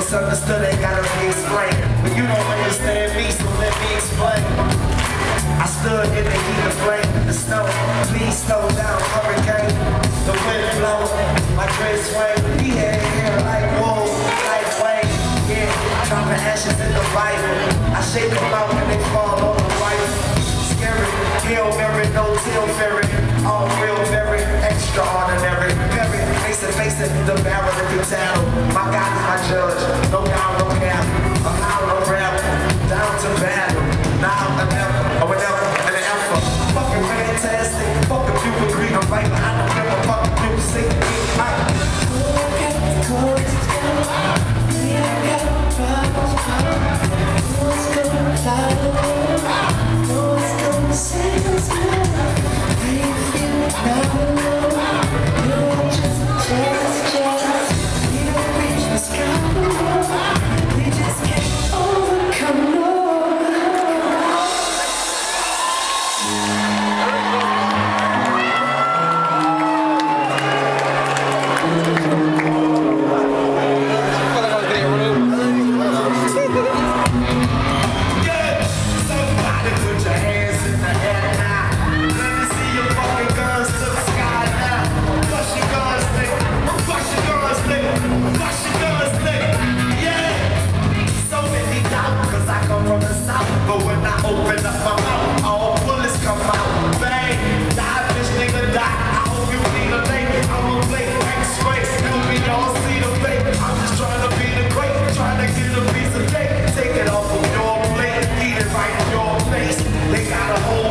What's understood ain't gotta be explained. But you don't understand me, so let me explain. I stood in the heat of flame, the snow. Please slow down, hurricane. The wind blows, my dreads swing. He had hair like wool, like wave. Yeah, dropping ashes in the Bible. I shake them out and they fall on the right. Scary, Hail Mary, no tail ferry. All real, very extraordinary. Jackson, the barrel of your saddle. My God is my judge, no God, no cap. A hollow rap, down to battle. Now or never, or and an alpha. Fucking fantastic, fuck if you agree, I'm right behind the fuck if you see me. Now got a hold.